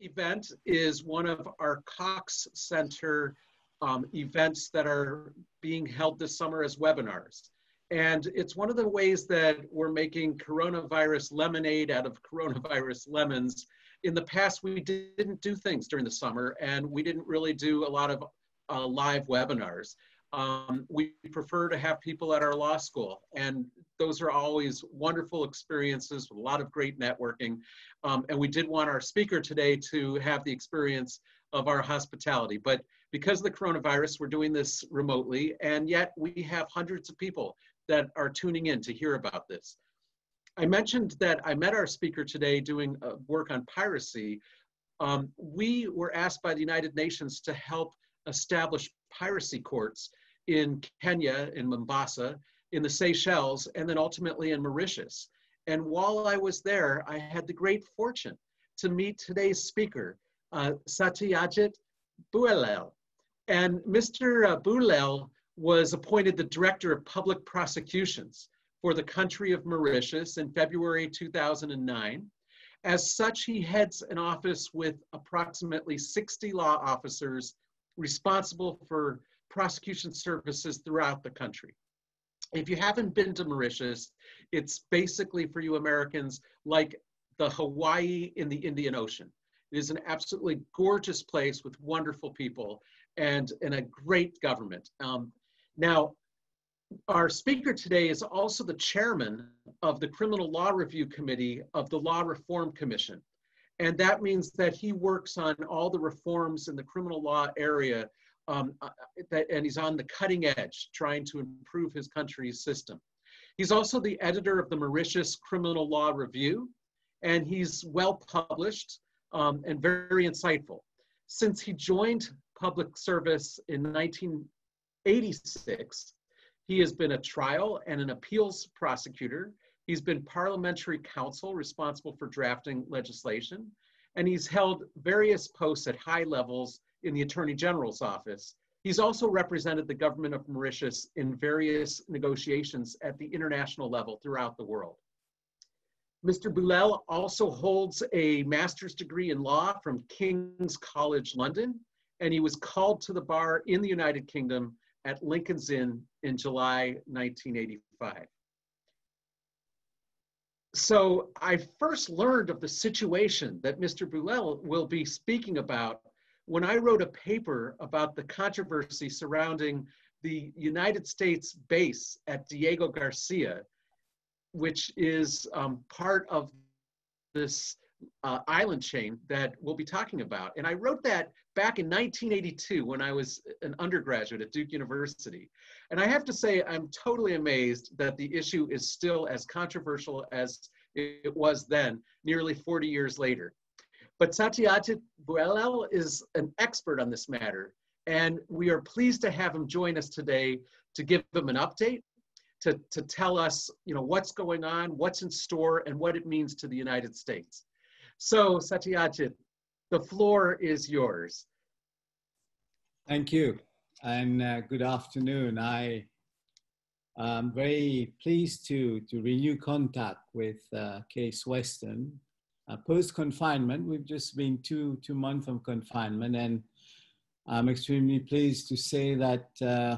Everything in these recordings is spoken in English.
event is one of our Cox Center um, events that are being held this summer as webinars. And it's one of the ways that we're making coronavirus lemonade out of coronavirus lemons. In the past, we didn't do things during the summer and we didn't really do a lot of uh, live webinars. Um, we prefer to have people at our law school, and those are always wonderful experiences with a lot of great networking. Um, and we did want our speaker today to have the experience of our hospitality. But because of the coronavirus, we're doing this remotely, and yet we have hundreds of people that are tuning in to hear about this. I mentioned that I met our speaker today doing uh, work on piracy. Um, we were asked by the United Nations to help establish piracy courts in Kenya, in Mombasa, in the Seychelles, and then ultimately in Mauritius. And while I was there, I had the great fortune to meet today's speaker, uh, Satyajit Boolell. And Mr. Uh, Boolell was appointed the Director of Public Prosecutions for the country of Mauritius in February 2009. As such, he heads an office with approximately 60 law officers responsible for prosecution services throughout the country. If you haven't been to Mauritius, it's basically for you Americans like the Hawaii in the Indian Ocean. It is an absolutely gorgeous place with wonderful people and, and a great government. Um, now, our speaker today is also the chairman of the Criminal Law Review Committee of the Law Reform Commission. And that means that he works on all the reforms in the criminal law area um, uh, that, and he's on the cutting edge trying to improve his country's system. He's also the editor of the Mauritius Criminal Law Review, and he's well published um, and very insightful. Since he joined public service in 1986, he has been a trial and an appeals prosecutor. He's been parliamentary counsel responsible for drafting legislation, and he's held various posts at high levels in the Attorney General's office. He's also represented the government of Mauritius in various negotiations at the international level throughout the world. Mr. Boolell also holds a master's degree in law from King's College London, and he was called to the bar in the United Kingdom at Lincoln's Inn in July 1985. So I first learned of the situation that Mr. Boolell will be speaking about when I wrote a paper about the controversy surrounding the United States base at Diego Garcia, which is um, part of this uh, island chain that we'll be talking about. And I wrote that back in 1982 when I was an undergraduate at Duke University. And I have to say, I'm totally amazed that the issue is still as controversial as it was then, nearly 40 years later. But Satyajit Boolell is an expert on this matter, and we are pleased to have him join us today to give him an update, to, to tell us you know, what's going on, what's in store, and what it means to the United States. So Satyajit, the floor is yours. Thank you, and uh, good afternoon. I am very pleased to, to renew contact with uh, Case Western uh, post confinement. We've just been two two months of confinement, and I'm extremely pleased to say that uh,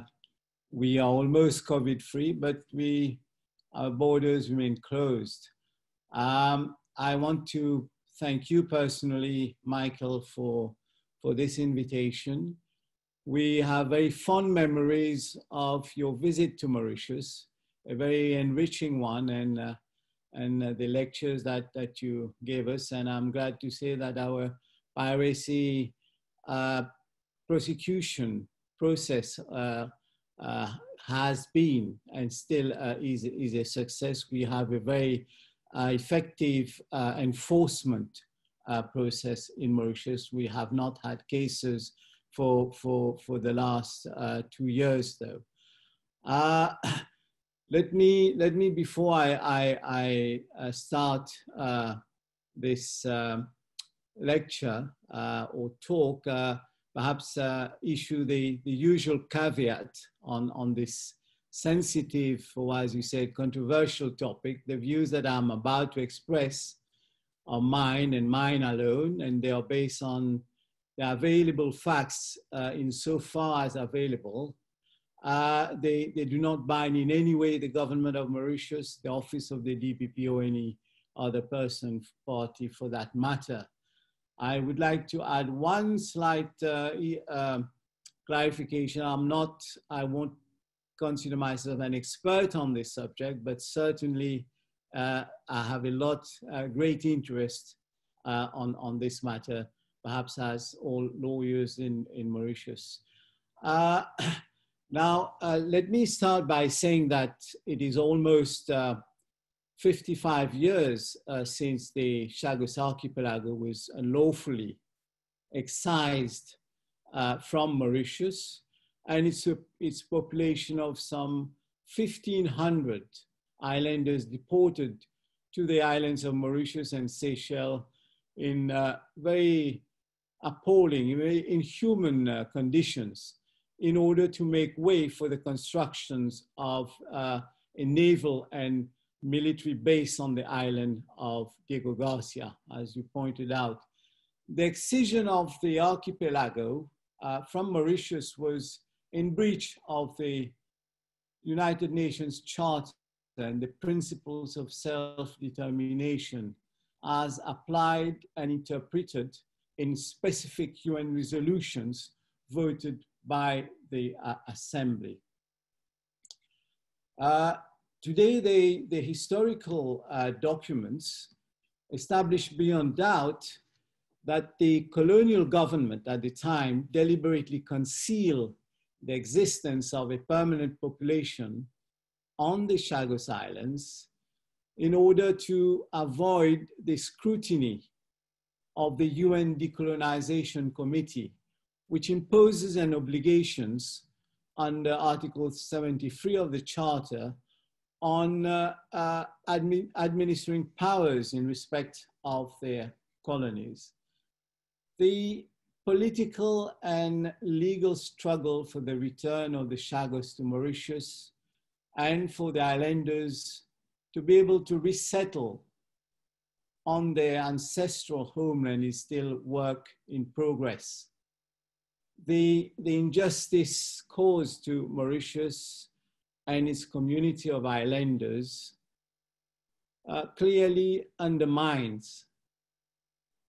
we are almost COVID free, but we our borders remain closed. Um, I want to thank you personally, Michael, for for this invitation. We have very fond memories of your visit to Mauritius, a very enriching one, and uh, and uh, the lectures that, that you gave us. And I'm glad to say that our piracy uh, prosecution process uh, uh has been and still uh, is, is a success. We have a very effective enforcement process in Mauritius. We have not had cases for, for, for the last two years though. let me let me before I I, I uh, start uh, this uh, lecture uh, or talk, uh, perhaps uh, issue the the usual caveat on on this sensitive or as you said controversial topic. The views that I'm about to express are mine and mine alone, and they are based on the available facts uh, insofar as available. Uh, they, they do not bind in any way the government of Mauritius, the office of the DPP, or any other person, party for that matter. I would like to add one slight uh, uh, clarification. I'm not, I won't consider myself an expert on this subject, but certainly uh, I have a lot, uh, great interest uh, on, on this matter, perhaps as all lawyers in, in Mauritius. Uh, now, uh, let me start by saying that it is almost uh, 55 years since the Chagos archipelago was unlawfully excised from Mauritius, and its, a, its population of some 1,500 islanders deported to the islands of Mauritius and Seychelles in uh, very appalling, inhuman uh, conditions in order to make way for the constructions of uh, a naval and military base on the island of Diego Garcia, as you pointed out. The excision of the archipelago uh, from Mauritius was in breach of the United Nations Charter and the principles of self-determination as applied and interpreted in specific UN resolutions voted by the uh, Assembly. Uh, today, the, the historical uh, documents establish beyond doubt that the colonial government at the time deliberately concealed the existence of a permanent population on the Chagos Islands in order to avoid the scrutiny of the UN Decolonization Committee, which imposes an obligations under Article 73 of the Charter on uh, uh, admi administering powers in respect of their colonies. The political and legal struggle for the return of the Chagos to Mauritius and for the islanders to be able to resettle on their ancestral homeland is still work in progress. The, the injustice caused to Mauritius and its community of islanders uh, clearly undermines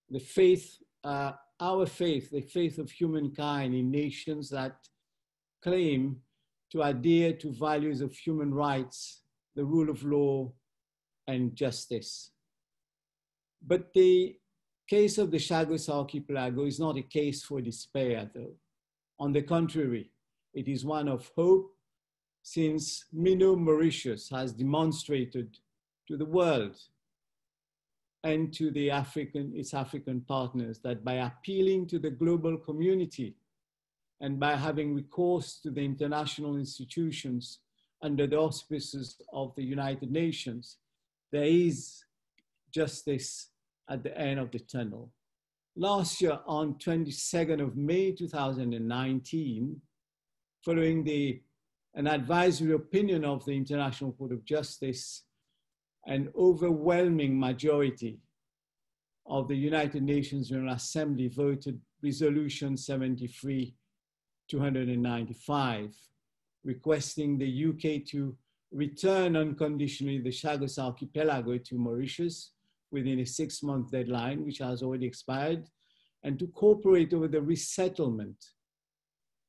the faith uh, our faith, the faith of humankind in nations that claim to adhere to values of human rights, the rule of law, and justice. But the case of the Chagos Archipelago is not a case for despair, though. On the contrary, it is one of hope, since Minnow Mauritius has demonstrated to the world and to the African, its African partners that by appealing to the global community and by having recourse to the international institutions under the auspices of the United Nations, there is justice at the end of the tunnel. Last year, on 22nd of May 2019, following the, an advisory opinion of the International Court of Justice an overwhelming majority of the United Nations General Assembly voted Resolution 73 295, requesting the UK to return unconditionally the Chagos Archipelago to Mauritius within a six month deadline, which has already expired, and to cooperate over the resettlement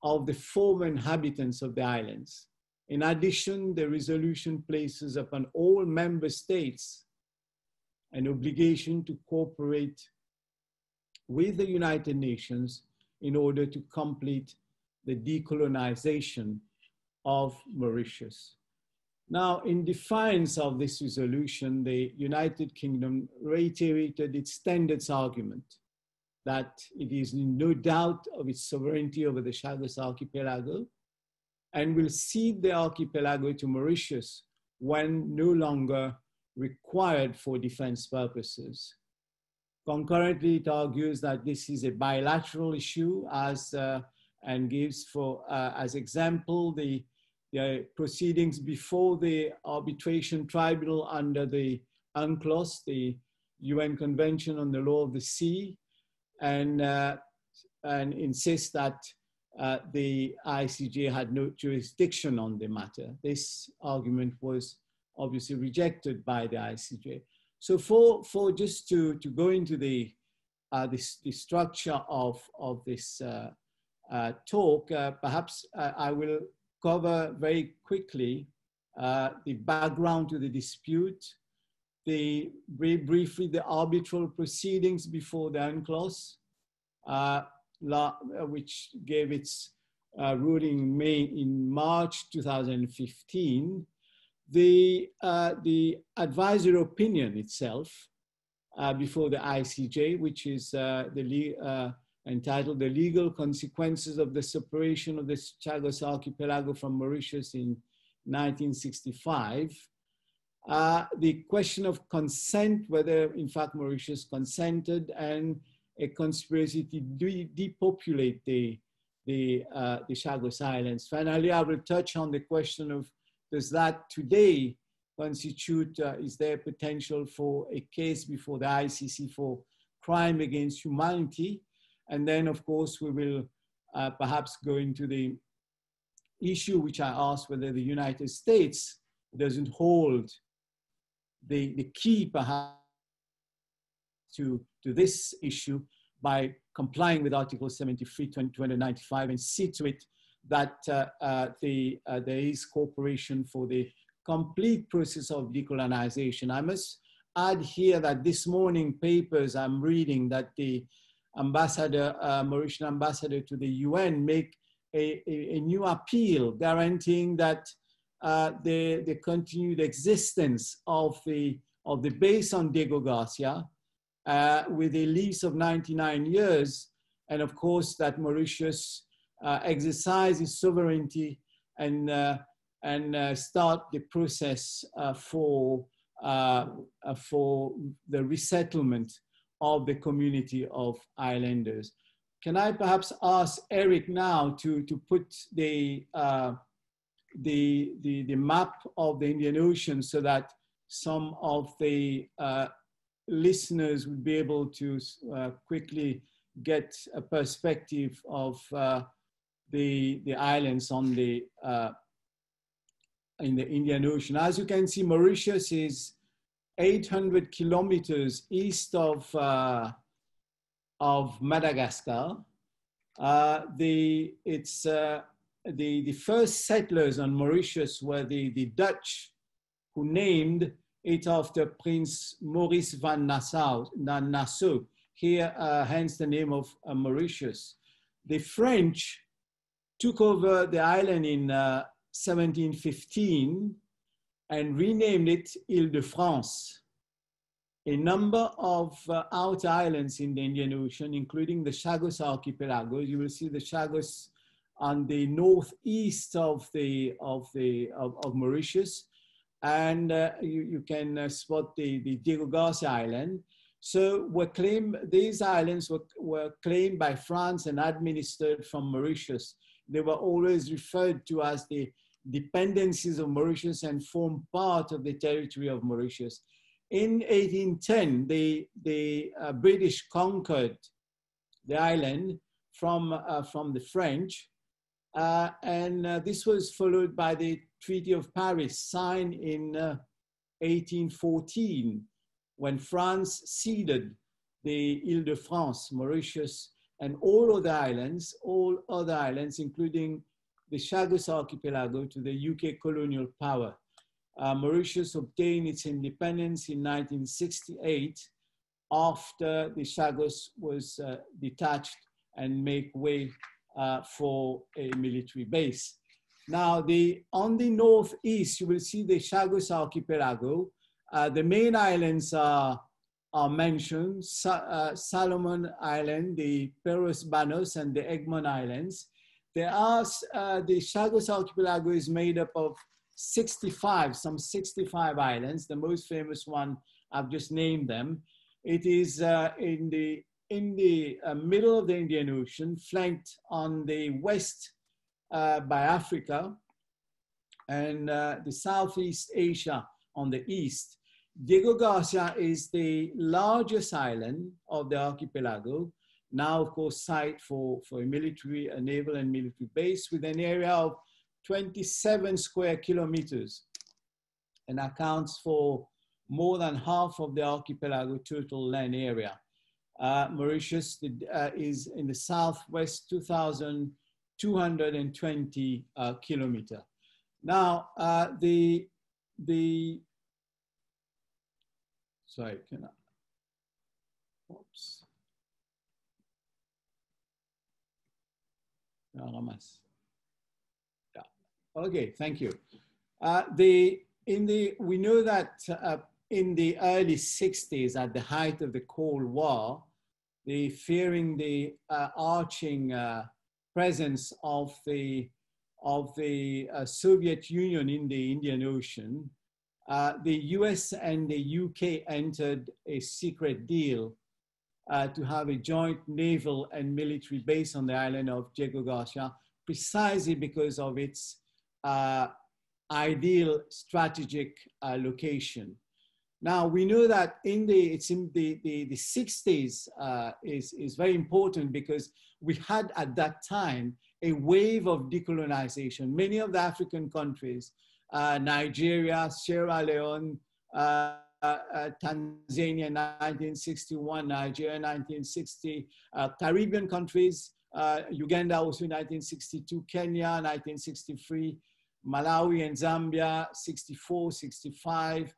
of the former inhabitants of the islands in addition, the resolution places upon all member states an obligation to cooperate with the United Nations in order to complete the decolonization of Mauritius. Now, in defiance of this resolution, the United Kingdom reiterated its standards argument that it is in no doubt of its sovereignty over the Chagos archipelago and will cede the archipelago to Mauritius when no longer required for defense purposes. Concurrently, it argues that this is a bilateral issue as, uh, and gives for, uh, as example, the, the proceedings before the arbitration tribunal under the UNCLOS, the UN Convention on the Law of the Sea and, uh, and insists that uh, the ICJ had no jurisdiction on the matter. This argument was obviously rejected by the ICJ. So for, for just to, to go into the, uh, this, the structure of, of this uh, uh, talk, uh, perhaps uh, I will cover very quickly uh, the background to the dispute, the, very briefly the arbitral proceedings before the UNCLOS, La, uh, which gave its uh, ruling May in March 2015, the, uh, the advisory opinion itself uh, before the ICJ, which is uh, the, uh, entitled The Legal Consequences of the Separation of the Chagos Archipelago from Mauritius in 1965. the question of consent, whether in fact Mauritius consented and a conspiracy to de depopulate the, the, uh, the Chagos Islands. Finally, I will touch on the question of does that today constitute, uh, is there potential for a case before the ICC for crime against humanity? And then, of course, we will uh, perhaps go into the issue which I asked whether the United States doesn't hold the, the key perhaps to, to this issue by complying with Article 73, 295 and see to it that uh, uh, the, uh, there is cooperation for the complete process of decolonization. I must add here that this morning papers I'm reading that the ambassador, uh, Mauritian ambassador to the UN make a, a, a new appeal guaranteeing that uh, the, the continued existence of the, of the base on Diego Garcia uh, with a lease of 99 years. And of course, that Mauritius uh, exercises sovereignty and, uh, and uh, start the process uh, for, for the resettlement of the community of islanders. Can I perhaps ask Eric now to, to put the, the, the, the map of the Indian Ocean so that some of the uh, listeners would be able to uh, quickly get a perspective of uh, the, the islands on the, uh, in the Indian Ocean. As you can see, Mauritius is 800 kilometers east of, uh, of Madagascar. Uh, the, it's, uh, the, the first settlers on Mauritius were the, the Dutch who named it after Prince Maurice van Nassau, Nassau here uh, hence the name of uh, Mauritius. The French took over the island in uh, 1715 and renamed it Ile-de-France. A number of uh, outer islands in the Indian Ocean, including the Chagos archipelago. You will see the Chagos on the northeast of the of the of, of Mauritius, and uh, you, you, can uh, spot the, the Diego Garcia Island. So were claimed, these islands were, were claimed by France and administered from Mauritius. They were always referred to as the dependencies of Mauritius and form part of the territory of Mauritius. In 1810, the, the uh, British conquered the island from, uh, from the French, uh, and uh, this was followed by the Treaty of Paris signed in uh, 1814 when France ceded the Ile-de-France, Mauritius, and all other islands, all other islands, including the Chagos archipelago to the UK colonial power. Uh, Mauritius obtained its independence in 1968 after the Chagos was uh, detached and make way uh, for a military base. Now, the, on the northeast, you will see the Chagos archipelago. Uh, the main islands are, are mentioned, Sa uh, Salomon Island, the Peros Banhos, and the Egmont Islands. There are, uh, the Chagos archipelago is made up of 65, some 65 islands. The most famous one, I've just named them. It is uh, in the, in the uh, middle of the Indian Ocean, flanked on the west uh, by Africa and uh, the Southeast Asia on the east. Diego Garcia is the largest island of the archipelago. Now, of course, site for, for a military, a naval and military base with an area of 27 square kilometers and accounts for more than half of the archipelago total land area. Uh, Mauritius uh, is in the southwest 2,220 uh, kilometer. Now, uh, the, the, sorry, can I, oops. Yeah. Okay, thank you. Uh, the in the we know that uh, in the early 60s, at the height of the Cold War, the fearing the uh, arching uh, presence of the of the uh, Soviet Union in the Indian Ocean, uh, the US and the UK entered a secret deal uh, to have a joint naval and military base on the island of Diego Garcia, precisely because of its uh, ideal strategic location. Now we know that in the it's in the the, the 60s uh, is is very important because we had at that time a wave of decolonization. Many of the African countries, uh, Nigeria, Sierra Leone, uh, uh Tanzania 1961, Nigeria 1960, uh, Caribbean countries, uh, Uganda also 1962, Kenya 1963, Malawi and Zambia 64, 65,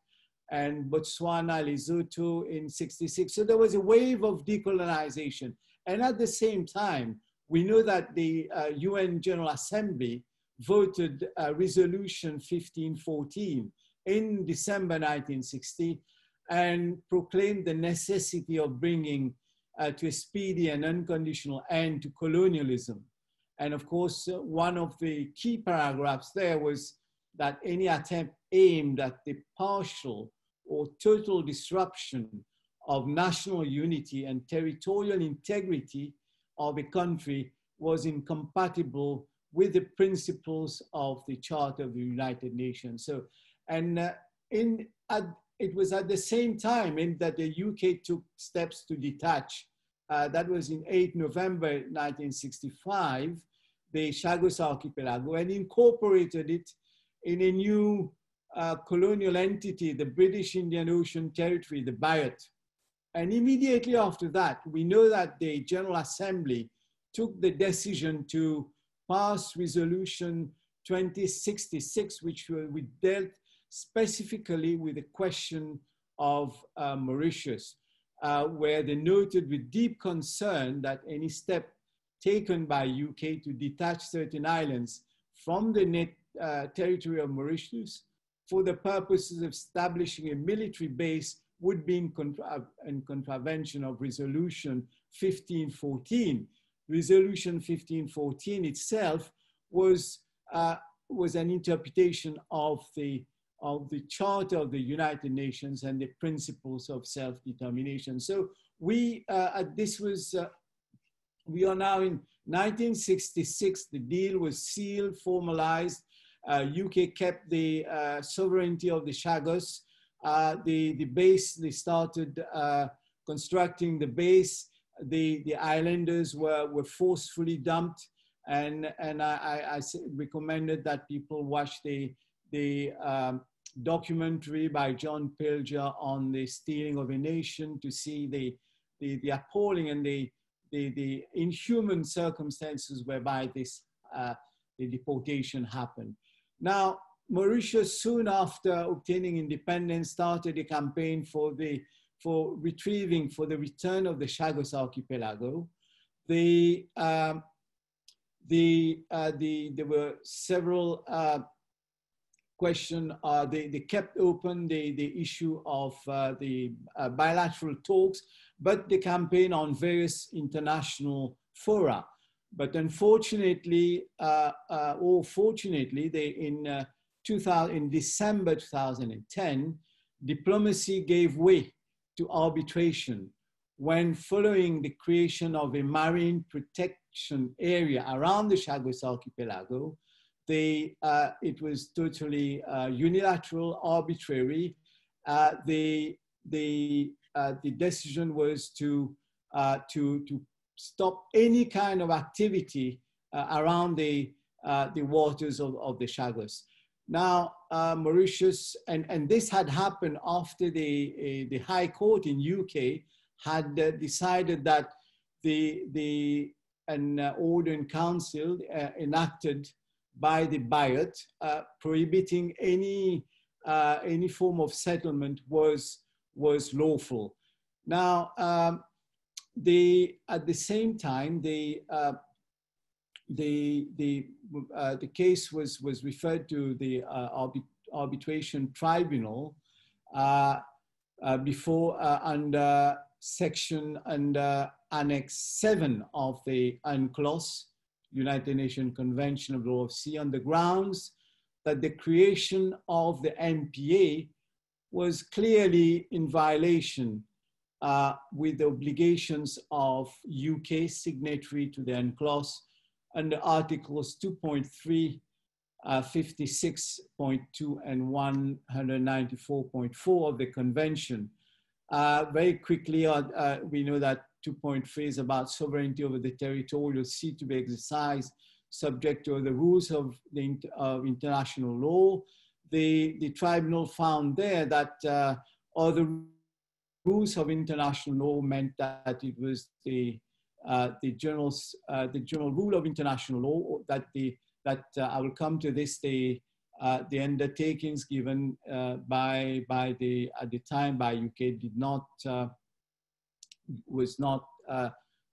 and Botswana, Lesotho in 66. So there was a wave of decolonization. And at the same time, we know that the uh, UN General Assembly voted uh, Resolution 1514 in December 1960 and proclaimed the necessity of bringing uh, to a speedy and unconditional end to colonialism. And of course, uh, one of the key paragraphs there was that any attempt aimed at the partial or total disruption of national unity and territorial integrity of a country was incompatible with the principles of the Charter of the United Nations. So, and uh, in, at, it was at the same time in that the UK took steps to detach. Uh, that was in 8 November 1965, the Chagos Archipelago, and incorporated it in a new uh, colonial entity, the British Indian Ocean Territory, the Bight. And immediately after that, we know that the General Assembly took the decision to pass Resolution 2066, which we dealt specifically with the question of uh, Mauritius, uh, where they noted with deep concern that any step taken by UK to detach certain islands from the net uh, territory of Mauritius for the purposes of establishing a military base would be in, contra in contravention of Resolution 1514. Resolution 1514 itself was, uh, was an interpretation of the, of the Charter of the United Nations and the principles of self-determination. So we, uh, this was, uh, we are now in 1966, the deal was sealed, formalized, UK uh, kept the uh, sovereignty of the Chagos. Uh, the, the base, they started constructing the base. The, the islanders were, were forcefully dumped. And, and I, I, I recommended that people watch the, the um, documentary by John Pilger on the stealing of a nation to see the, the, the appalling and the, the, the inhuman circumstances whereby this, uh, the deportation happened. Now, Mauritius, soon after obtaining independence, started a campaign for, the, for retrieving, for the return of the Chagos archipelago. The, um, the, uh, the, there were several uh, questions, uh, they, they kept open the, the issue of uh, the uh, bilateral talks, but the campaign on various international fora. But unfortunately, uh, uh, or fortunately, they in, uh, 2000, in December 2010, diplomacy gave way to arbitration when following the creation of a marine protection area around the Chagos archipelago, they, uh, it was totally uh, unilateral, arbitrary, the, the, the decision was to, to, to stop any kind of activity around the, the waters of, of the Chagos. Now, uh, Mauritius, and, and this had happened after the, uh, the High Court in UK had uh, decided that the, the an uh, order in council uh, enacted by the Biot uh, prohibiting any, any form of settlement was, was lawful. Now, um, the, at the same time, the, the, the, uh, the case was, was referred to the uh, arbitration tribunal uh, before under section under Annex 7 of the UNCLOS, United Nations Convention of Law of Sea, on the grounds that the creation of the MPA was clearly in violation uh, with the obligations of UK signatory to the UNCLOS under Articles 2.3, uh, 56.2 and 194.4 of the Convention. Uh, very quickly, uh, uh we know that 2.3 is about sovereignty over the territorial sea to be exercised subject to the rules of, the, international law. The, the tribunal found there that uh, other rules of international law meant that it was the uh, the general uh, the general rule of international law that the that uh, I will come to this the uh, the undertakings given uh, by by the at the time by UK did not was not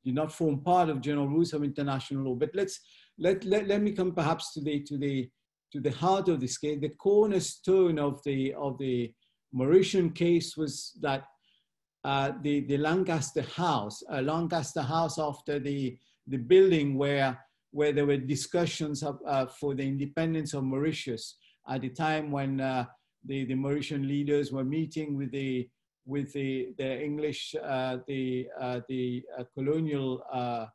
did not form part of general rules of international law. But let's let, let, let me come perhaps to the to the to the heart of this case. The cornerstone of the of the Mauritian case was that uh, the, the Lancaster House, uh, Lancaster House after the, the building where, where there were discussions of, uh, for the independence of Mauritius at the time when uh, the, the Mauritian leaders were meeting with the, with the, the English, uh, the, uh, the uh, colonial uh,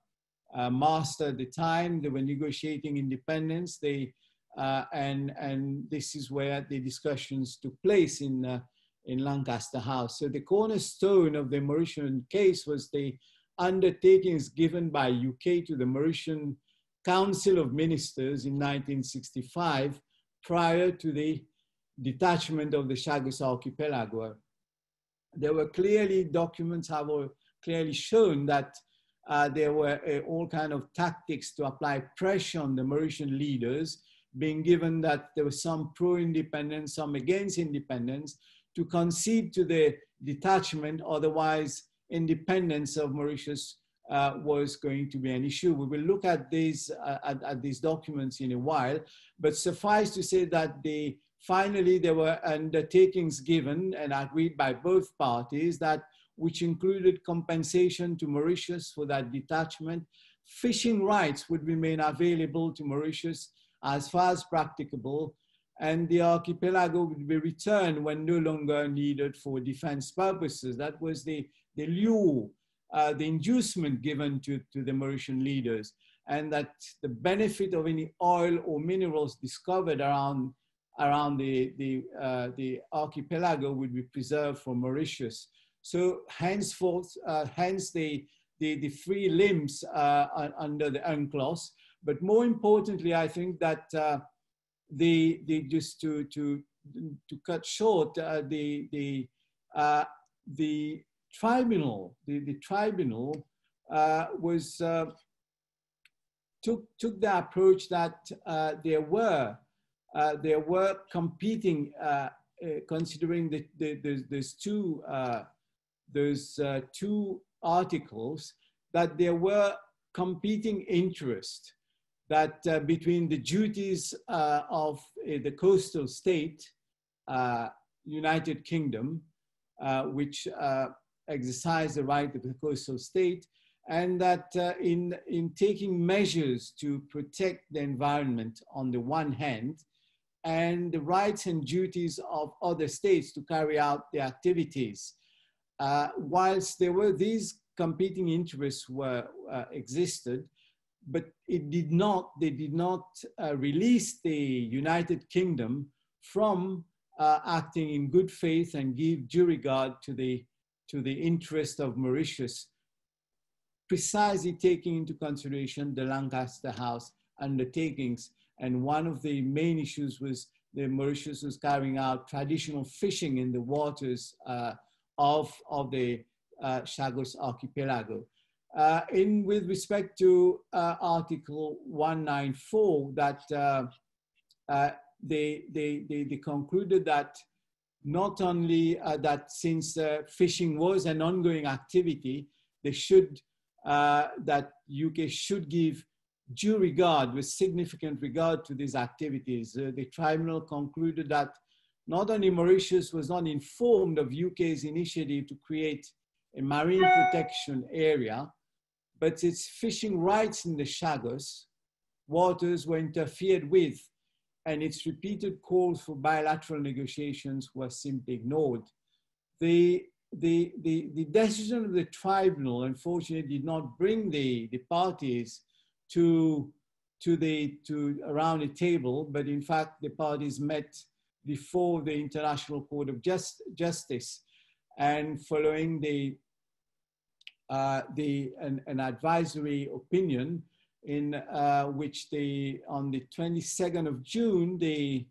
uh, master at the time. They were negotiating independence. They, and, and this is where the discussions took place in in Lancaster House. So the cornerstone of the Mauritian case was the undertakings given by UK to the Mauritian Council of Ministers in 1965 prior to the detachment of the Chagos Archipelago. There were clearly documents have clearly shown that uh, there were uh, all kind of tactics to apply pressure on the Mauritian leaders, being given that there was some pro-independence, some against independence, to concede to the detachment, otherwise independence of Mauritius uh, was going to be an issue. We will look at these, uh, at, at, these documents in a while, but suffice to say that the, finally there were undertakings given and agreed by both parties that which included compensation to Mauritius for that detachment. Fishing rights would remain available to Mauritius as far as practicable, and the archipelago would be returned when no longer needed for defense purposes. That was the, the lure, uh, the inducement given to, to the Mauritian leaders, and that the benefit of any oil or minerals discovered around, around the, the, uh, the archipelago would be preserved for Mauritius. So henceforth, uh, hence the, the, the free limbs uh, under the UNCLOS. But more importantly, I think that uh, the, the just to, to, to cut short, uh, the, the, uh, the tribunal, the, the tribunal was, took, took the approach that there were, uh, there were competing, considering the, the, the, those two, those two articles, that there were competing interests that uh, between the duties uh, of uh, the coastal state, uh, United Kingdom, uh, which uh, exercise the right of the coastal state, and that in, in taking measures to protect the environment on the one hand, and the rights and duties of other states to carry out their activities. whilst there were these competing interests were existed, but it did not, they did not uh, release the United Kingdom from uh, acting in good faith and give due regard to the, to the interest of Mauritius, precisely taking into consideration the Lancaster House undertakings. And one of the main issues was the Mauritius was carrying out traditional fishing in the waters uh, of, of the uh, Chagos archipelago. Uh, in with respect to uh, Article 194, that uh, uh, they, they, they, they, concluded that not only that since fishing was an ongoing activity, they should, that UK should give due regard, with significant regard to these activities. Uh, the tribunal concluded that not only Mauritius was not informed of UK's initiative to create a marine protection area, but its fishing rights in the Chagos waters were interfered with, and its repeated calls for bilateral negotiations were simply ignored. The, the, the, the decision of the tribunal, unfortunately, did not bring the, the parties to, to, the, to around a table, but in fact, the parties met before the International Court of Just, Justice. And following the uh, the, an, an, advisory opinion in uh, which the, on the 22nd of June, the,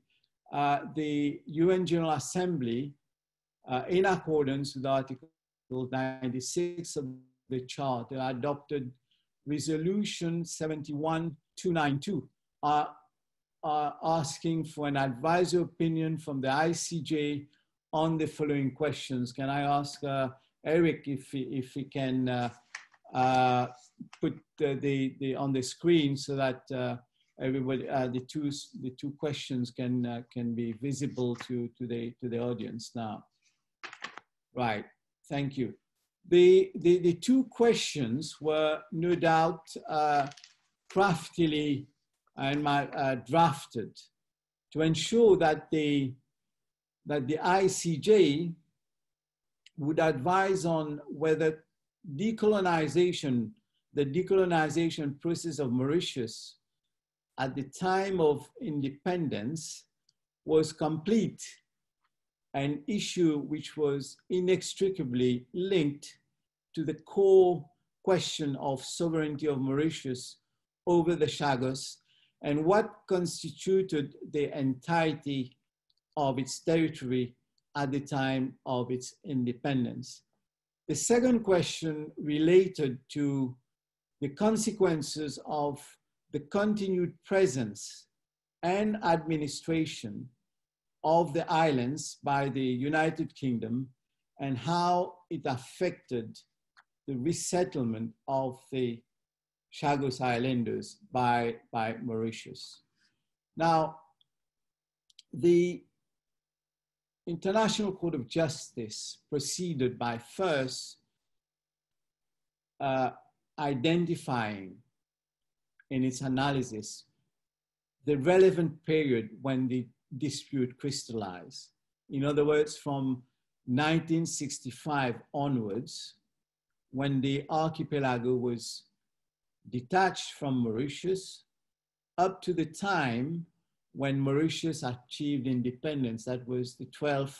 uh, the UN General Assembly, uh, in accordance with Article 96 of the Charter, adopted Resolution 71292, are asking for an advisory opinion from the ICJ on the following questions. Can I ask Eric, if he, if he can uh, uh, put the, the on the screen so that uh, everybody uh, the two the two questions can uh, can be visible to to the to the audience now. Right. Thank you. The the, the two questions were no doubt uh, craftily and my, drafted to ensure that the that the ICJ would advise on whether decolonization, the decolonization process of Mauritius at the time of independence was complete, an issue which was inextricably linked to the core question of sovereignty of Mauritius over the Chagos and what constituted the entirety of its territory at the time of its independence. The second question related to the consequences of the continued presence and administration of the islands by the United Kingdom and how it affected the resettlement of the Chagos Islanders by, by Mauritius. Now, the International Court of Justice proceeded by first uh, identifying in its analysis the relevant period when the dispute crystallized. In other words, from 1965 onwards, when the archipelago was detached from Mauritius, up to the time when Mauritius achieved independence. That was the 12th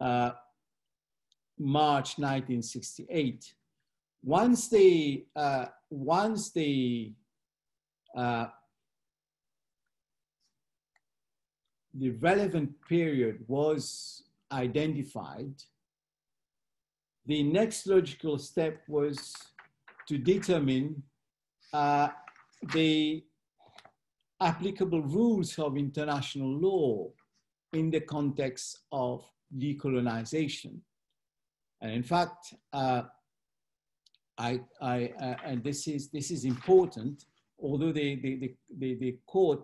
uh, March 1968. Once the, uh, once the, uh, the relevant period was identified, the next logical step was to determine uh, the applicable rules of international law in the context of decolonization. And in fact, uh, I, I, uh, and this is, this is important, although the, the, the, the court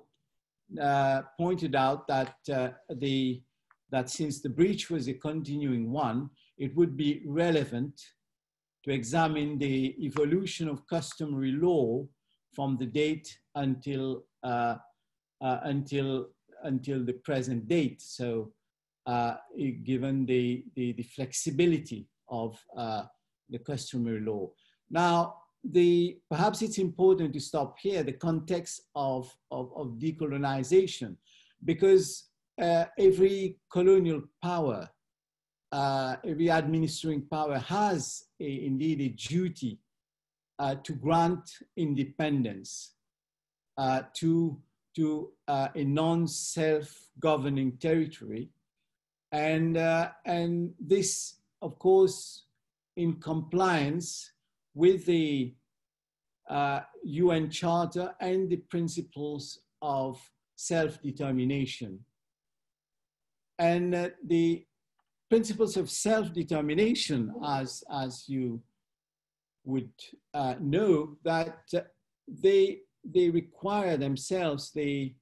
uh, pointed out that, uh, the, that since the breach was a continuing one, it would be relevant to examine the evolution of customary law from the date until uh, uh, until until the present date. So, uh, given the, the, the flexibility of the customary law. Now, the perhaps it's important to stop here the context of, of, of decolonization because uh, every colonial power, uh, every administering power has a, indeed a duty uh, to grant independence uh, to, to uh, a non-self-governing territory. And, uh, and this, of course, in compliance with the UN uh, Charter and the principles of self-determination. And uh, the principles of self-determination, as, as you would uh, know, that uh, they, they require themselves the,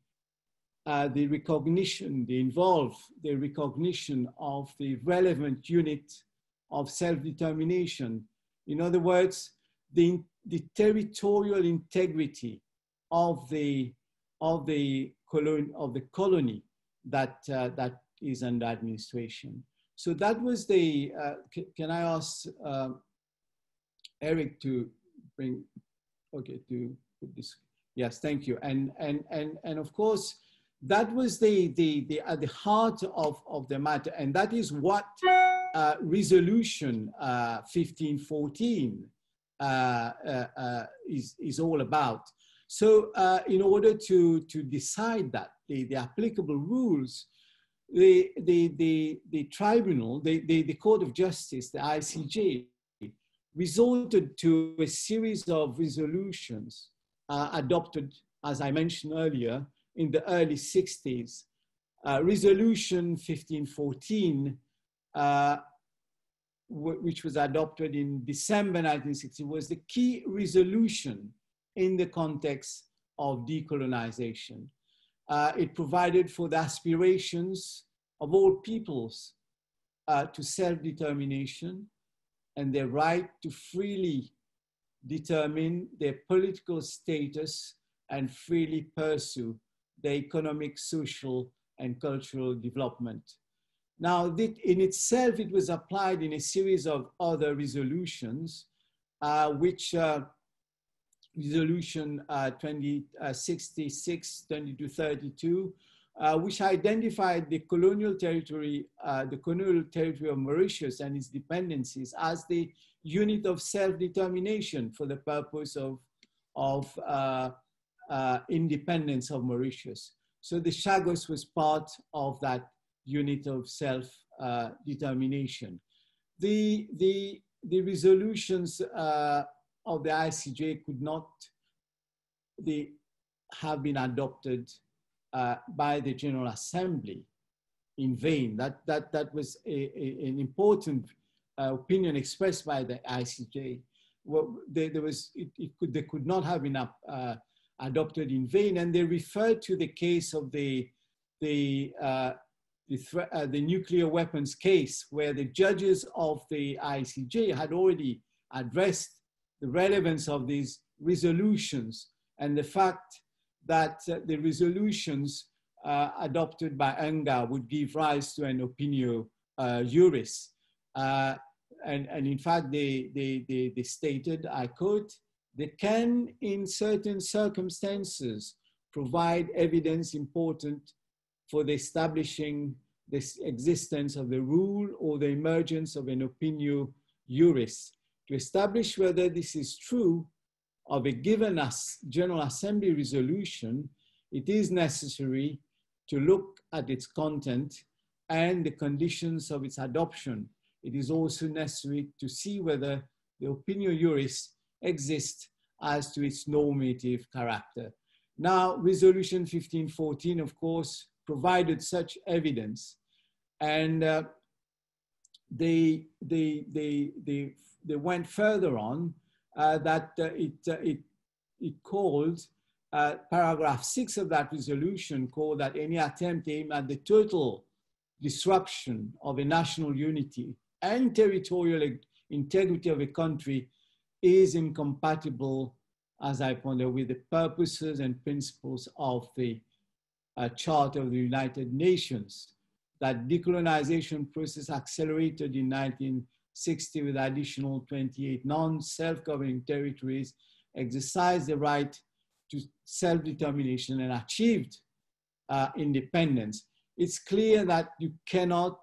uh, the recognition, they involve the recognition of the relevant unit of self-determination. In other words, the, the territorial integrity of the, of the, colon, of the colony that, uh, that is under administration. So that was the, uh, can I ask uh, Eric to bring, okay, to put this, yes, thank you. And, and, and, and of course, that was the, the, the, at the heart of, of the matter. And that is what resolution 1514 uh, uh, uh, is, is all about. So in order to, to decide that, the, the applicable rules, the, the, the, the tribunal, the, the, the Court of Justice, the ICJ, resorted to a series of resolutions uh, adopted, as I mentioned earlier, in the early 60s. Uh, resolution 1514 uh, which was adopted in December 1960, was the key resolution in the context of decolonization. Uh, it provided for the aspirations of all peoples uh, to self-determination and their right to freely determine their political status and freely pursue their economic, social, and cultural development. Now, in itself, it was applied in a series of other resolutions, uh, which uh, resolution uh, 2066, uh, 2232, uh, which identified the colonial territory, uh, the colonial territory of Mauritius and its dependencies as the unit of self-determination for the purpose of, of independence of Mauritius. So the Chagos was part of that unit of self-determination. The, the, the resolutions uh, of the ICJ could not they have been adopted uh, by the General Assembly in vain. That, that, that was a, a, an important uh, opinion expressed by the ICJ. Well, there, there was, it, it, could, they could not have been up, uh, adopted in vain. And they referred to the case of the, the uh, the, uh, the nuclear weapons case where the judges of the ICJ had already addressed the relevance of these resolutions and the fact that uh, the resolutions uh, adopted by UNGA would give rise to an opinio uh, juris. Uh, and, and in fact, they, they, they, they stated, I quote, they can, in certain circumstances, provide evidence important for the establishing the existence of the rule or the emergence of an opinio juris. To establish whether this is true of a given General Assembly resolution, it is necessary to look at its content and the conditions of its adoption. It is also necessary to see whether the opinio juris exists as to its normative character. Now, Resolution 1514, of course, provided such evidence. And uh, they, they, they, they, they went further on uh, that uh, it, uh, it, it called uh, paragraph six of that resolution called that any attempt aimed at the total disruption of a national unity and territorial integrity of a country is incompatible, as I pointed, with the purposes and principles of the uh, Charter of the United Nations. That decolonization process accelerated in 1960 with additional 28 non-self-governing territories exercised the right to self-determination and achieved uh, independence. it's clear that you cannot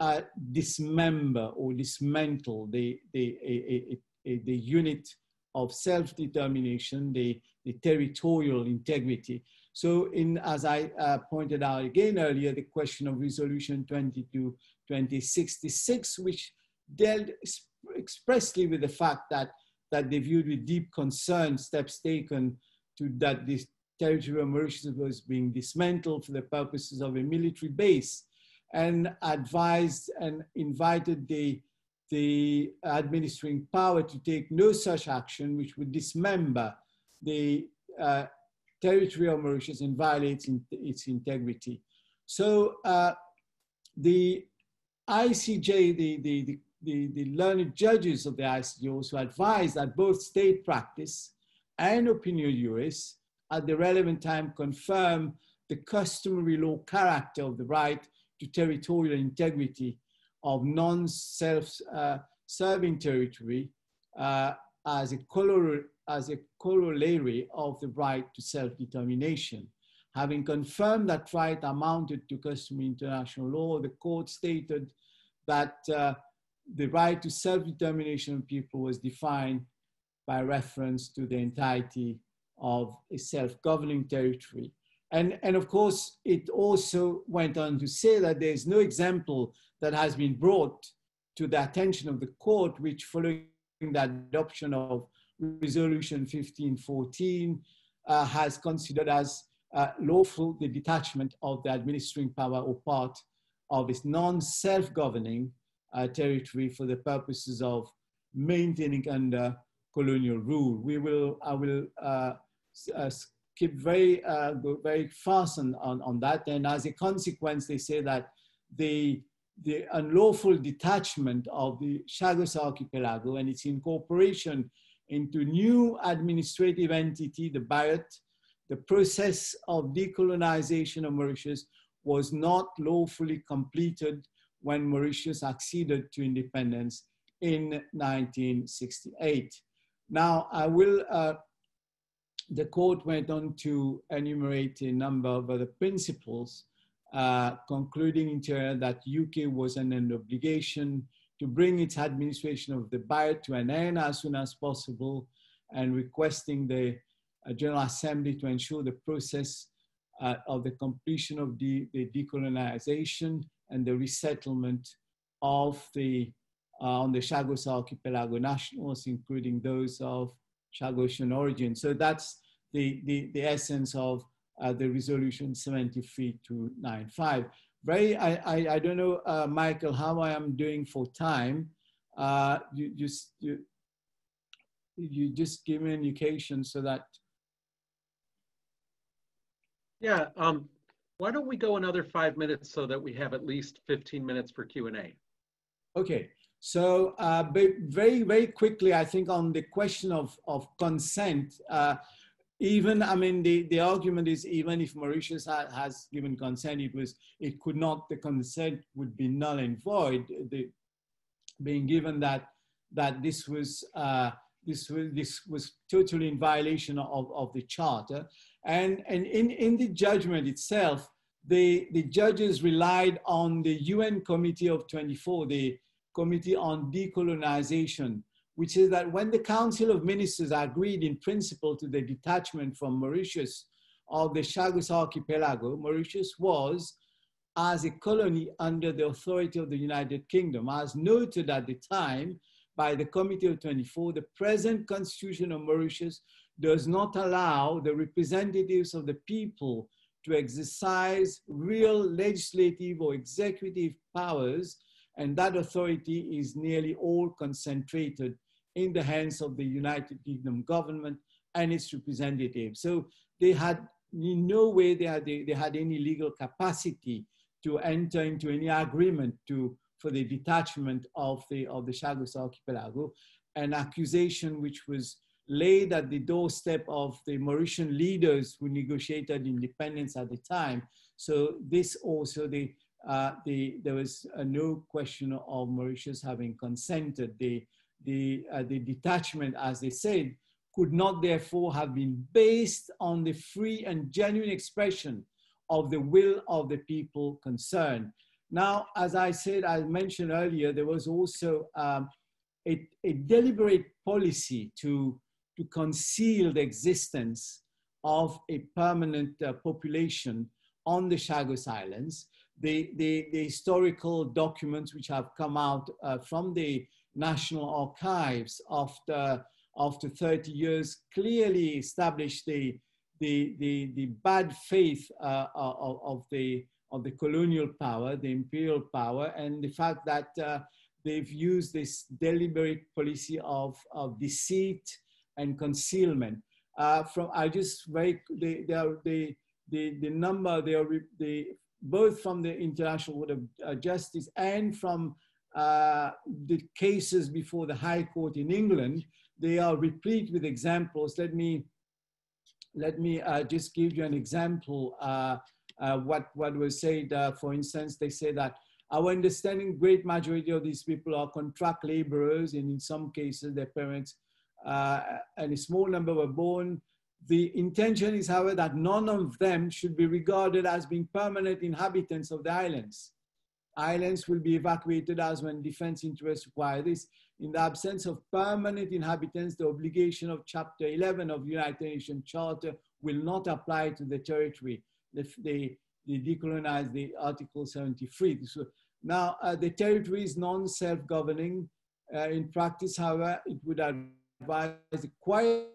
uh, dismember or dismantle the, the, a, a, a, the unit of self-determination, the, the territorial integrity. So in, as I uh, pointed out again earlier, the question of resolution 22 2066, which dealt expressly with the fact that, that they viewed with deep concern steps taken to that this territory of Mauritius was being dismantled for the purposes of a military base and advised and invited the, the administering power to take no such action which would dismember the uh, territory of Mauritius and violates in, its integrity. So uh, the ICJ, the, the, the, the, learned judges of the ICJ also advised that both state practice and opinio juris at the relevant time confirm the customary law character of the right to territorial integrity of non-self-serving uh, territory uh, as, a as a corollary of the right to self-determination. Having confirmed that right amounted to customary international law, the court stated that uh, the right to self-determination of people was defined by reference to the entirety of a self-governing territory. And, and of course, it also went on to say that there's no example that has been brought to the attention of the court, which following the adoption of resolution 1514 uh, has considered as uh, lawful the detachment of the administering power or part of its non-self-governing uh, territory for the purposes of maintaining under colonial rule. We will, I will uh, uh, keep very, uh, very fast on, on, on that. And as a consequence, they say that the, the unlawful detachment of the Chagos Archipelago and its incorporation into new administrative entity, the BIOT, the process of decolonization of Mauritius was not lawfully completed when Mauritius acceded to independence in 1968. Now, I will, uh, the court went on to enumerate a number of other principles, uh, concluding in turn that UK was an obligation to bring its administration of the BIOT to an end as soon as possible and requesting the uh, General Assembly to ensure the process uh, of the completion of the, the decolonization and the resettlement of the uh, on the Chagos Archipelago nationals, including those of Chagosian origin. So that's the, the, the essence of uh, the resolution 73295. Very, I, I, I don't know, uh, Michael, how I am doing for time. Uh, you just, you, you just give me an indication so that yeah, um, why don't we go another five minutes so that we have at least 15 minutes for Q&A? Okay, so uh, very, very quickly, I think on the question of, of consent, uh, even, I mean, the, the argument is even if Mauritius ha has given consent, it was, it could not, the consent would be null and void, the, being given that, that this was, uh, this was, this was totally in violation of, of the charter. And, and in, in the judgment itself, the, the judges relied on the UN Committee of 24, the Committee on Decolonization, which is that when the Council of Ministers agreed in principle to the detachment from Mauritius of the Chagos Archipelago, Mauritius was as a colony under the authority of the United Kingdom. As noted at the time by the Committee of 24, the present constitution of Mauritius does not allow the representatives of the people to exercise real legislative or executive powers, and that authority is nearly all concentrated in the hands of the United Kingdom government and its representatives. So they had in no way they had, they, they had any legal capacity to enter into any agreement to, for the detachment of the, of the Chagos Archipelago, an accusation which was laid at the doorstep of the Mauritian leaders who negotiated independence at the time. So this also, the, uh, the, there was no question of Mauritius having consented. The, the, uh, the detachment, as they said, could not therefore have been based on the free and genuine expression of the will of the people concerned. Now, as I said, I mentioned earlier, there was also um, a, a, deliberate policy to, to conceal the existence of a permanent uh, population on the Chagos Islands. The, the, the, historical documents which have come out uh, from the National Archives after, after 30 years clearly establish the, the, the, the bad faith uh, of, of, the, of the colonial power, the imperial power, and the fact that uh, they've used this deliberate policy of, of deceit and concealment. Uh, from I just very the the the the, the number are the both from the International Court of uh, Justice and from uh, the cases before the High Court in England, they are replete with examples. Let me, let me uh, just give you an example. Uh, uh what, what was said, uh, for instance, they say that our understanding, great majority of these people are contract laborers, and in some cases, their parents and a small number were born. The intention is, however, that none of them should be regarded as being permanent inhabitants of the islands. Islands will be evacuated as when defense interests require this. In the absence of permanent inhabitants, the obligation of Chapter 11 of the United Nations Charter will not apply to the territory. They, they, decolonize the Article 73. So now, uh, the territory is non-self-governing. Uh, in practice, however, it would advise a quiet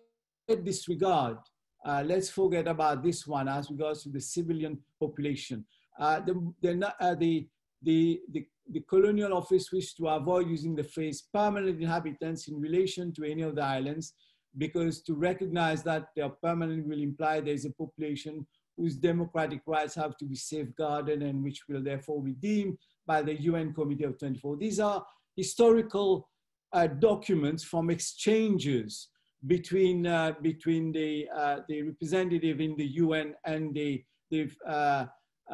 disregard. Uh, let's forget about this one as regards to the civilian population. Uh, the, the, uh, the the, the, the colonial office wished to avoid using the phrase permanent inhabitants in relation to any of the islands because to recognize that they are permanent will imply there is a population whose democratic rights have to be safeguarded and which will therefore be deemed by the UN Committee of 24. These are historical uh, documents from exchanges between, uh, between the, uh, the representative in the UN and the, the uh,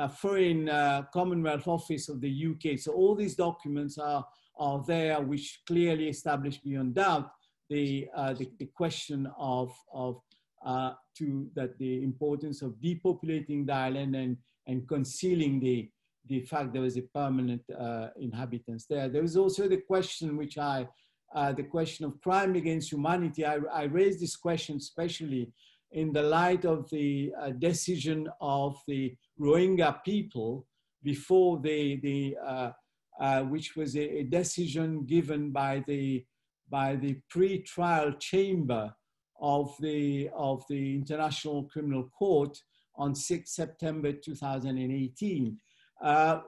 Foreign Commonwealth Office of the UK. So all these documents are, are there, which clearly establish beyond doubt the, the, the, question of, of uh, to, that the importance of depopulating the island and, and concealing the, the fact there was a permanent uh, inhabitants there. There was also the question which I, uh, the question of crime against humanity. I, I raised this question especially in the light of the uh, decision of the Rohingya people before the, the uh, uh, which was a, a, decision given by the, by the pre-trial chamber of the, of the International Criminal Court on 6 September 2018. Uh,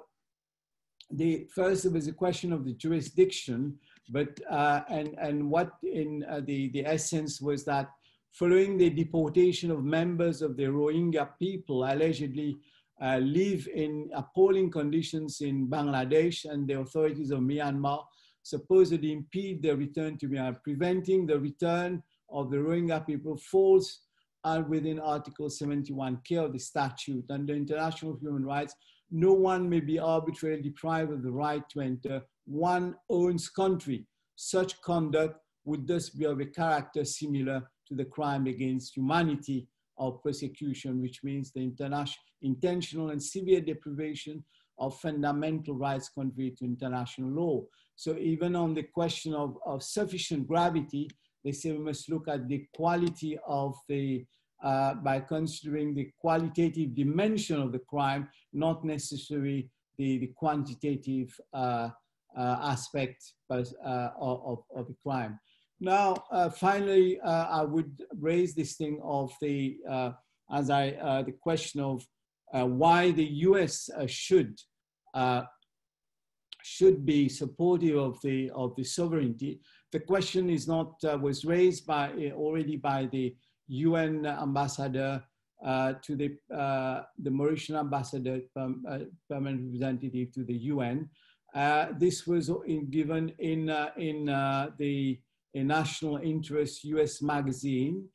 the first, it was a question of the jurisdiction, but, uh, and, and what in uh, the, the essence was that following the deportation of members of the Rohingya people allegedly uh, live in appalling conditions in Bangladesh and the authorities of Myanmar supposedly impede their return to Myanmar. Preventing the return of the Rohingya people falls within Article 71K of the statute. Under international human rights, no one may be arbitrarily deprived of the right to enter one own's country. Such conduct would thus be of a character similar to the crime against humanity of persecution, which means the international intentional and severe deprivation of fundamental rights contrary to international law. So even on the question of, of sufficient gravity, they say we must look at the quality of the, uh, by considering the qualitative dimension of the crime, not necessarily the, the quantitative uh, aspect uh, of, of the crime. Now, uh, finally, uh, I would raise this thing of the, uh, as I, uh, the question of uh, why the US uh, should, should be supportive of the, of the sovereignty. The question is not, was raised by, already by the UN ambassador to the, the Mauritian ambassador, permanent representative to the UN. This was in, given in, in the a national interest US magazine,